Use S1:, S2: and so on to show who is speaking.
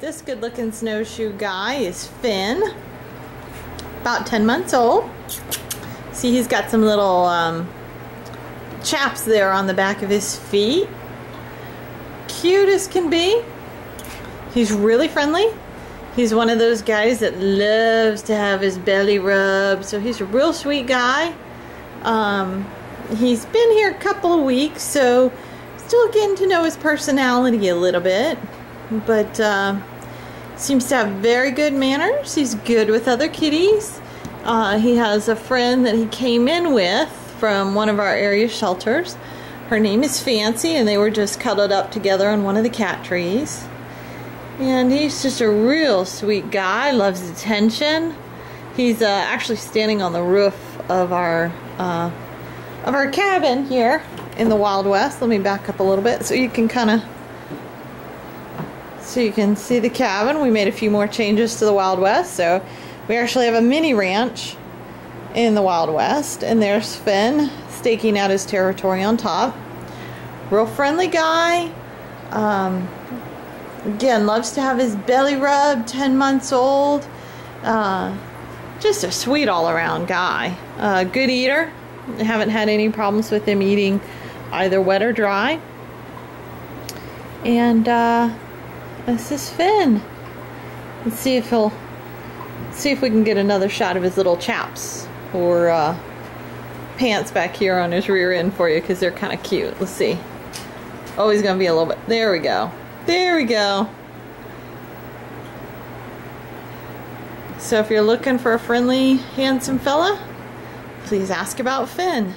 S1: this good looking snowshoe guy is Finn. About 10 months old. See, he's got some little um, chaps there on the back of his feet. Cute as can be. He's really friendly. He's one of those guys that loves to have his belly rubbed, so he's a real sweet guy. Um, he's been here a couple of weeks, so still getting to know his personality a little bit, but uh, seems to have very good manners. He's good with other kitties. Uh, he has a friend that he came in with from one of our area shelters. Her name is Fancy, and they were just cuddled up together on one of the cat trees. And he's just a real sweet guy, loves attention. He's uh, actually standing on the roof of our uh, of our cabin here in the Wild West. Let me back up a little bit so you can kind of so you can see the cabin. We made a few more changes to the Wild West, so we actually have a mini ranch in the Wild West, and there's Finn staking out his territory on top. Real friendly guy. Um, Again, loves to have his belly rubbed, 10 months old. Uh, just a sweet all around guy. Uh, good eater. Haven't had any problems with him eating either wet or dry. And uh, this is Finn. Let's see if he'll see if we can get another shot of his little chaps or uh, pants back here on his rear end for you because they're kind of cute. Let's see. Oh, he's going to be a little bit. There we go. There we go. So if you're looking for a friendly, handsome fella, please ask about Finn.